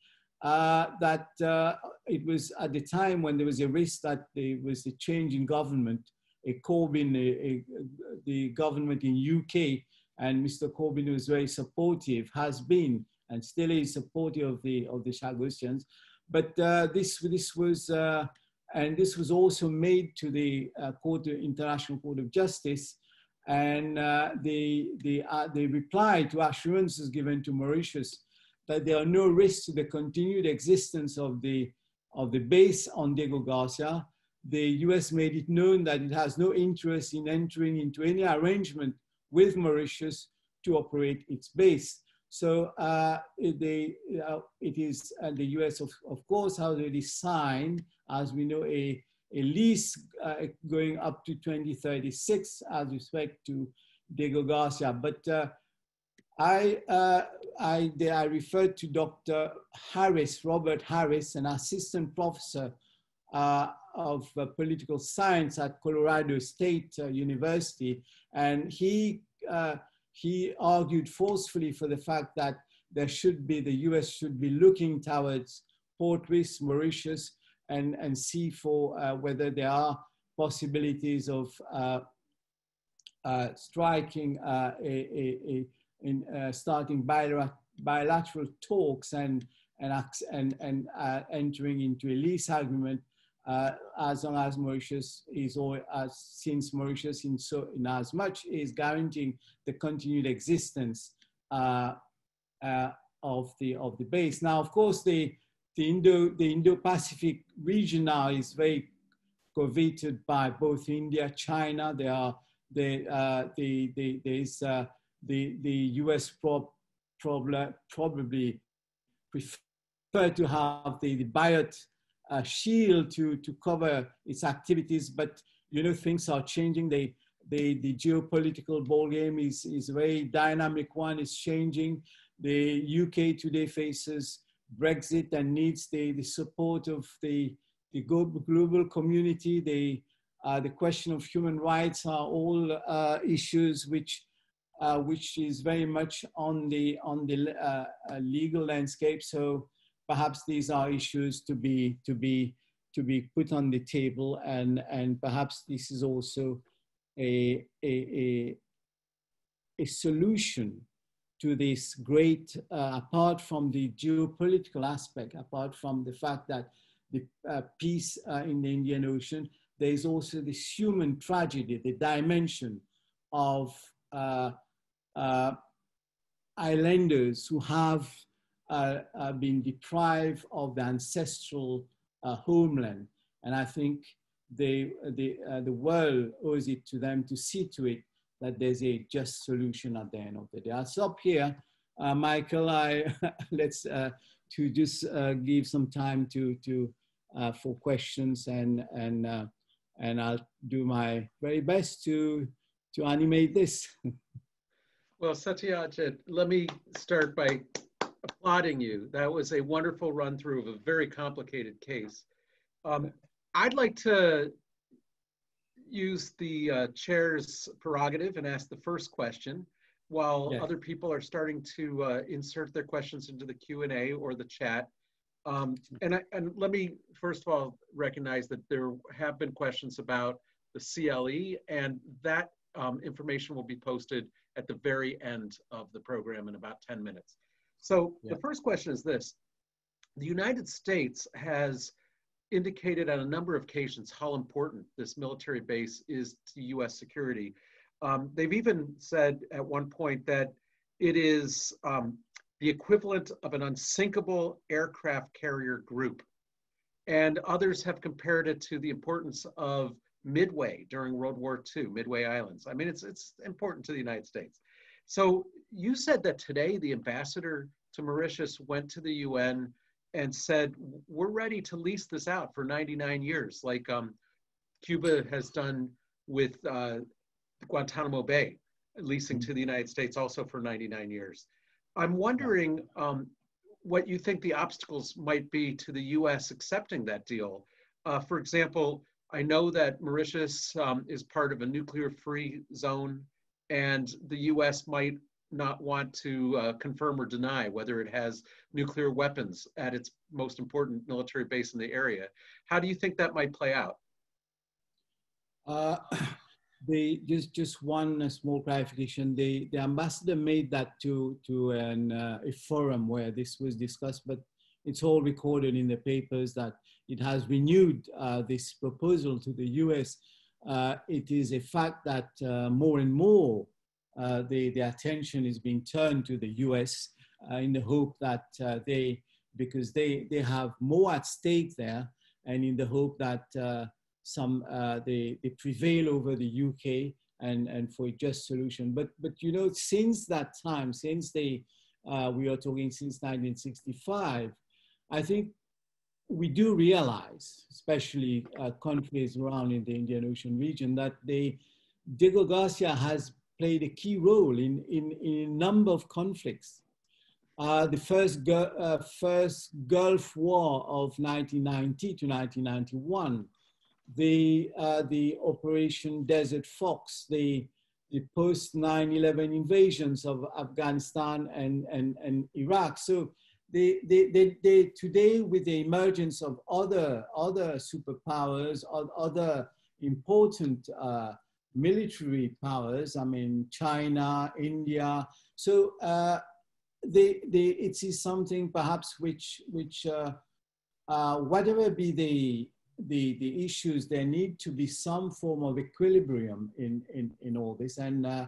uh, that uh, it was at the time when there was a risk that there was a change in government, a Corbyn, a, a, the government in UK, and Mr. Corbyn was very supportive, has been and still is supportive of the of the Chagosians. But uh, this this was uh, and this was also made to the uh, court, International Court of Justice, and uh, the, the, uh, reply to assurances given to Mauritius that there are no risks to the continued existence of the, of the base on Diego Garcia. The US made it known that it has no interest in entering into any arrangement with Mauritius to operate its base. So uh, they, uh, it is, and the US, of, of course, has already signed, as we know, a, a lease uh, going up to 2036 as respect to Diego Garcia. But uh, I, uh, I, I referred to Dr. Harris, Robert Harris, an assistant professor uh, of uh, political science at Colorado State uh, University. And he, he argued forcefully for the fact that there should be, the US should be looking towards Port Louis, Mauritius, and, and see for uh, whether there are possibilities of uh, uh, striking a, a, a, in starting bilateral, bilateral talks and, and, and, and entering into a lease agreement uh, as long as Mauritius is, or as since Mauritius in so in as much is guaranteeing the continued existence uh, uh, of the of the base. Now, of course, the the Indo the Indo-Pacific region now is very coveted by both India, China. There are the uh, the, the there's uh, the the U.S. Prob probably prefer to have the, the BIOT uh, shield to to cover its activities, but you know things are changing. They the, the geopolitical ballgame is, is a very dynamic one, it's changing. The UK today faces Brexit and needs the, the support of the, the global community. The, uh, the question of human rights are all uh, issues which, uh, which is very much on the, on the uh, uh, legal landscape. So perhaps these are issues to be, to be, to be put on the table and, and perhaps this is also a, a, a, a solution to this great, uh, apart from the geopolitical aspect, apart from the fact that the uh, peace uh, in the Indian Ocean, there is also this human tragedy, the dimension of uh, uh, islanders who have uh, been deprived of the ancestral homeland. And I think they, the, the world owes it to them to see to it that there's a just solution at the end of the day. I'll stop here. Uh, Michael, I, let's uh, to just uh, give some time to, to uh, for questions and, and, uh, and I'll do my very best to, to animate this. well, Satyajit, let me start by applauding you. That was a wonderful run through of a very complicated case. Um, I'd like to use the uh, chair's prerogative and ask the first question while yeah. other people are starting to uh, insert their questions into the Q&A or the chat. Um, and, I, and let me first of all recognize that there have been questions about the CLE and that um, information will be posted at the very end of the program in about 10 minutes. So yeah. the first question is this. The United States has indicated on a number of occasions how important this military base is to US security. Um, they've even said at one point that it is um, the equivalent of an unsinkable aircraft carrier group. And others have compared it to the importance of Midway during World War II, Midway Islands. I mean, it's, it's important to the United States. So you said that today the ambassador to Mauritius went to the UN and said, we're ready to lease this out for 99 years, like um, Cuba has done with uh, Guantanamo Bay, leasing mm-hmm. to the United States also for 99 years. I'm wondering um, what you think the obstacles might be to the US accepting that deal. Uh, for example, I know that Mauritius um, is part of a nuclear free zone, and the US might not want to uh, confirm or deny whether it has nuclear weapons at its most important military base in the area. How do you think that might play out? Uh, just just one small clarification. The the ambassador made that to to an uh, a forum where this was discussed, but it's all recorded in the papers that it has renewed uh, this proposal to the US. Uh, it is a fact that uh, more and more uh, the, the attention is being turned to the US uh, in the hope that uh, they, because they, they have more at stake there, and in the hope that some they, they prevail over the UK and, and for a just solution. But, but you know, since that time, since they, we are talking since 1965, I think we do realize, especially uh, countries around in the Indian Ocean region, that they, Diego Garcia has played a key role in, in, in a number of conflicts. Uh, the first, uh, first Gulf War of 1990 to 1991, the, uh, the Operation Desert Fox, the, the post 9 11 invasions of Afghanistan and, and, and Iraq. So they, they, they, they, today with the emergence of other, other superpowers, other important uh, military powers, I mean, China, India. So uh, they, they, it is something perhaps which, which uh, uh, whatever be the, the, the issues, there need to be some form of equilibrium in, in, in all this and uh,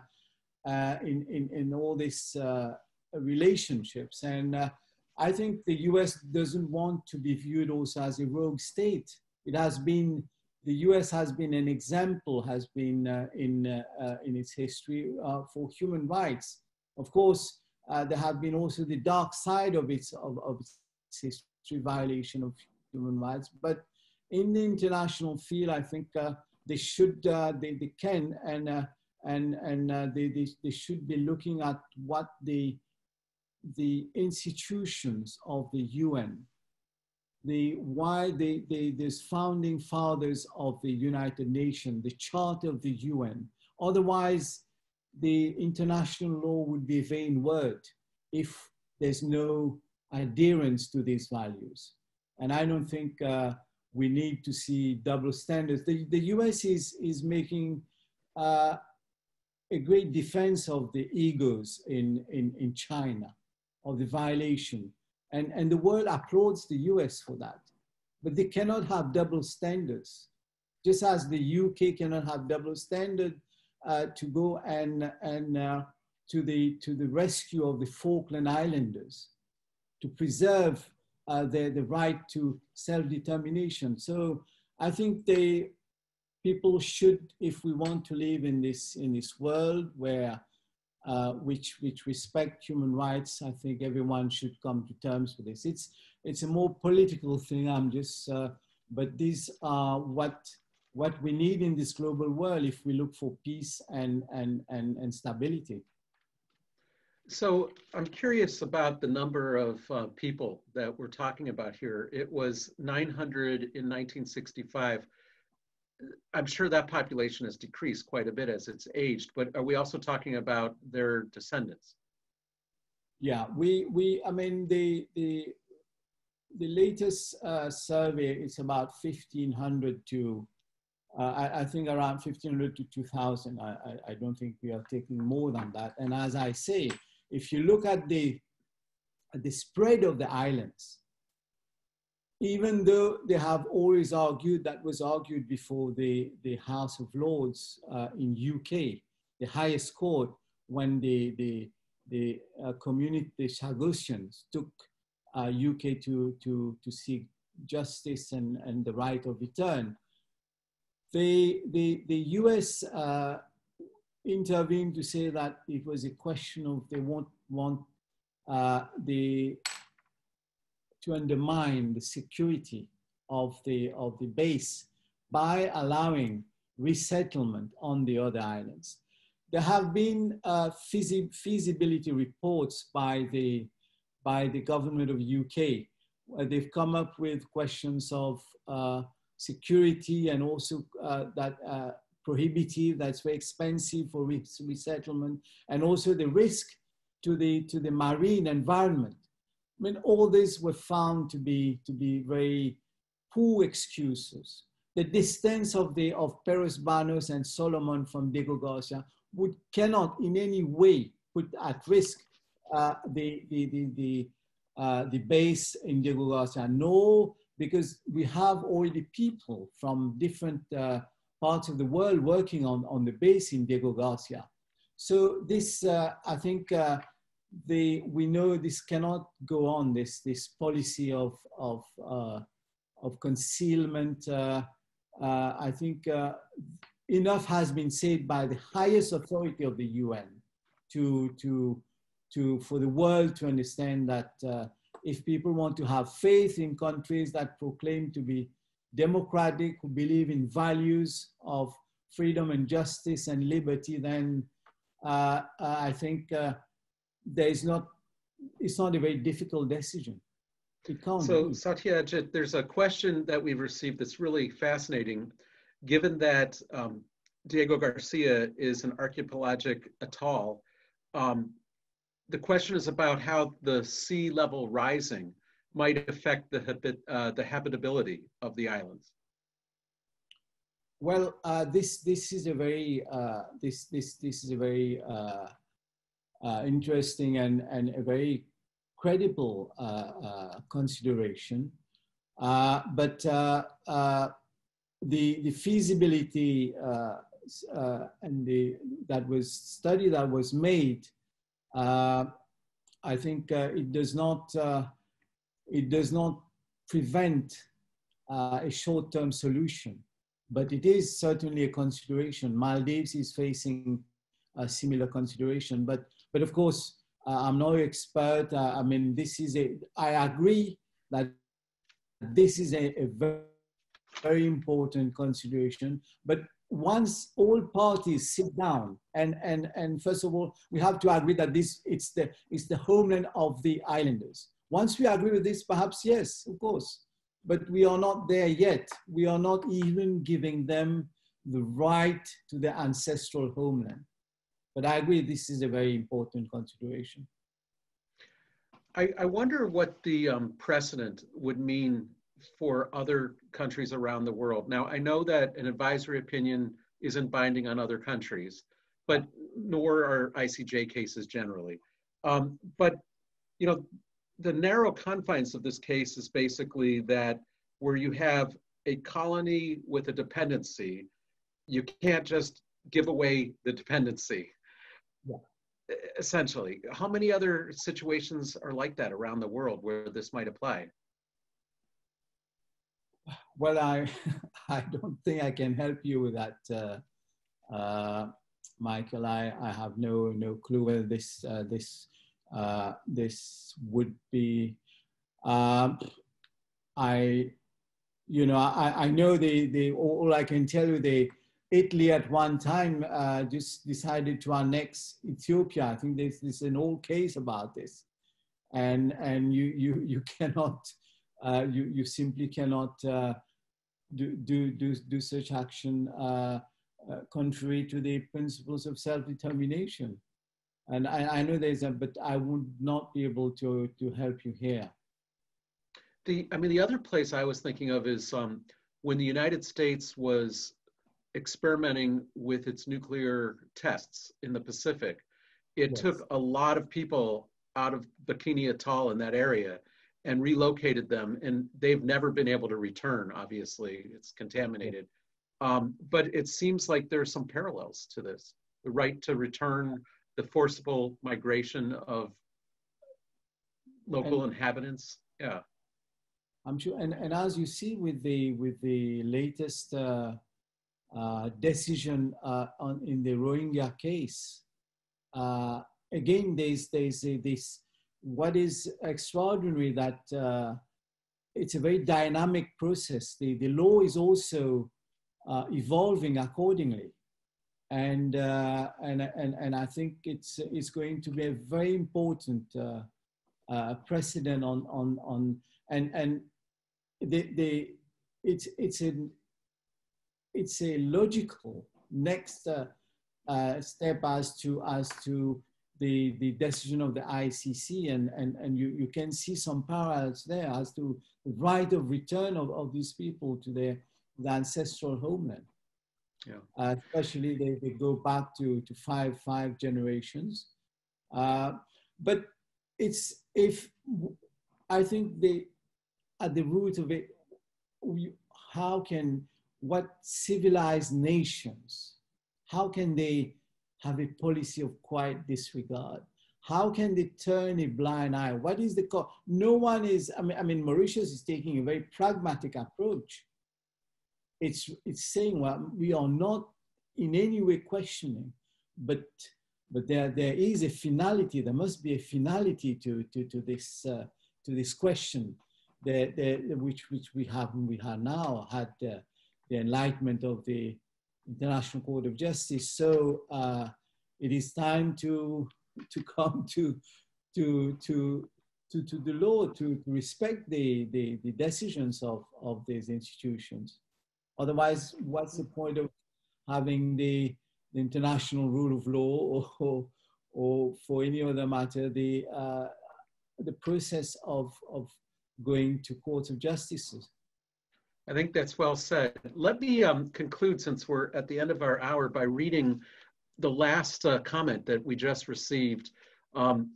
uh, in, in, in all these uh, relationships. And I think the US doesn't want to be viewed also as a rogue state. It has been, the US has been an example, has been uh, in, uh, uh, in its history uh, for human rights. Of course, uh, there have been also the dark side of its, of, of its history violation of human rights. But in the international field, I think they should, they, they can, and, and, and they, they, they should be looking at what the the institutions of the UN, the why the, the this founding fathers of the United Nations, the Charter of the UN. Otherwise, the international law would be a vain word if there's no adherence to these values. And I don't think uh, we need to see double standards. The, the US is, is making uh, a great defense of the Uyghurs in, in, in China of the violation. And, and the world applauds the US for that. But they cannot have double standards. Just as the UK cannot have double standard uh, to go and, and uh, to, the, to the rescue of the Falkland Islanders, to preserve uh, the, the right to self-determination. So I think they, people should, if we want to live in this, in this world where uh, which which respect human rights. I think everyone should come to terms with this. It's it's a more political thing. I'm just, uh, but these are what what we need in this global world if we look for peace and and and, and stability. So I'm curious about the number of uh, people that we're talking about here. It was 900 in 1965. I'm sure that population has decreased quite a bit as it's aged, but are we also talking about their descendants? Yeah, we, we I mean, the, the, the latest uh, survey is about 1,500 to, uh, I, I, think around 1,500 to 2,000. I, I, I don't think we are taking more than that. And as I say, if you look at the, at the spread of the islands, even though they have always argued, that was argued before the, the House of Lords uh, in UK, the highest court, when the, the, the uh, community, the Chagossians took uh, UK to, to, to seek justice and, and the right of return. The, the, the US uh, intervened to say that it was a question of they won't want uh, the to undermine the security of the, of the base by allowing resettlement on the other islands. There have been uh, feasibility reports by the, by the government of UK. Where they've come up with questions of uh, security and also uh, that uh, prohibitive, that's very expensive for resettlement, and also the risk to the, to the marine environment. I mean, all these were found to be, to be very poor excuses. The distance of, the, of Peros Banhos and Salomon from Diego Garcia would, cannot in any way put at risk uh, the, the, the, the, uh, the base in Diego Garcia. No, because we have already people from different uh, parts of the world working on, on the base in Diego Garcia. So this, uh, I think, uh, the, we know this cannot go on, this, this policy of, of, uh, of concealment. Uh, I think enough has been said by the highest authority of the UN to, to, to, for the world to understand that uh, if people want to have faith in countries that proclaim to be democratic, who believe in values of freedom and justice and liberty, then uh, uh I think uh, there is not, it's not a very difficult decision. So Satyajit, there's a question that we've received that's really fascinating. Given that um, Diego Garcia is an archipelagic atoll, um, the question is about how the sea level rising might affect the, habit, uh, the habitability of the islands. Well, uh, this this is a very uh, this this this is a very uh, uh, interesting and and a very credible uh, consideration, but the the feasibility and the that was study that was made uh, I think uh, it does not uh, it does not prevent a short-term solution, but it is certainly a consideration. Maldives is facing a similar consideration, but but of course uh, I'm no expert. Uh, I mean, this is a. I agree that this is a, a very, very important consideration, but once all parties sit down and, and, and first of all, we have to agree that this it's the, it's the homeland of the islanders. Once we agree with this, perhaps yes, of course, but we are not there yet. We are not even giving them the right to their ancestral homeland. But I agree this is a very important consideration. I, I wonder what the um, precedent would mean for other countries around the world. Now, I know that an advisory opinion isn't binding on other countries, but nor are ICJ cases generally. Um, but, you know, the narrow confines of this case is basically that where you have a colony with a dependency, you can't just give away the dependency. Essentially, how many other situations are like that around the world where this might apply? well, I, I don't think I can help you with that, uh, uh, Michael. I, I have no, no clue whether this, uh, this, uh, this would be. Um, I, you know, I, I know the, the, all I can tell you, the Italy at one time uh, just decided to annex Ethiopia. I think there's, this an old case about this. And, and you, you, you cannot, uh, you, you simply cannot uh, do, do, do, do such action uh, uh, contrary to the principles of self-determination. And I, I know there's a, but I would not be able to, to help you here. The, I mean, the other place I was thinking of is um, when the United States was experimenting with its nuclear tests in the Pacific, it yes. took a lot of people out of Bikini Atoll in that area and relocated them, and they've never been able to return. Obviously, it's contaminated. Um, but it seems like there's some parallels to this: the right to return, the forcible migration of local and, inhabitants. Yeah, I'm sure. And, and as you see with the with the latest uh, uh, decision uh, on in the Rohingya case, uh, again, there's there's this what is extraordinary that uh, it's a very dynamic process. The, the law is also evolving accordingly. And, and, and, and I think it's, it's going to be a very important uh, precedent on, on, on and, and the, the, it's, it's, a, it's a logical next uh, step as to, as to the, the decision of the ICC, and, and, and you, you can see some parallels there as to the right of return of, of these people to their, the ancestral homeland. Yeah. Uh, especially they, they go back to, to five, five generations. Uh, but it's if I think the at the root of it, we, how can what civilized nations, how can they have a policy of quiet disregard? How can they turn a blind eye? What is the cause? No one is, I mean, I mean, Mauritius is taking a very pragmatic approach. It's, it's saying, well, we are not in any way questioning, but, but there, there is a finality, there must be a finality to, to, to, this, uh, to this question, the, the, which, which we have, we have now had uh, the enlightenment of the International Court of Justice. So uh, it is time to to come to to to to, to the law to, to respect the, the, the decisions of, of these institutions. Otherwise, what's the point of having the, the international rule of law or, or, or for any other matter, the, uh, the process of, of going to courts of justices? I think that's well said. Let me um, conclude, since we're at the end of our hour, by reading the last uh, comment that we just received. Um,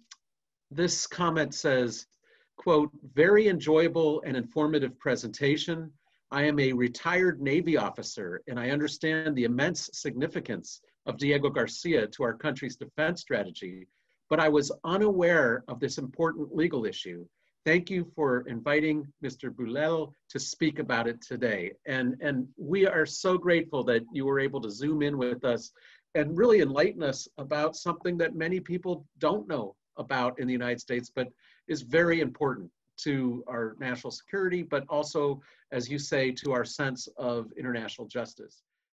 this comment says, quote, very enjoyable and informative presentation. I am a retired Navy officer and I understand the immense significance of Diego Garcia to our country's defense strategy, but I was unaware of this important legal issue Thank you for inviting Mr. Boolell to speak about it today. And, and we are so grateful that you were able to zoom in with us and really enlighten us about something that many people don't know about in the United States, but is very important to our national security, but also, as you say, to our sense of international justice.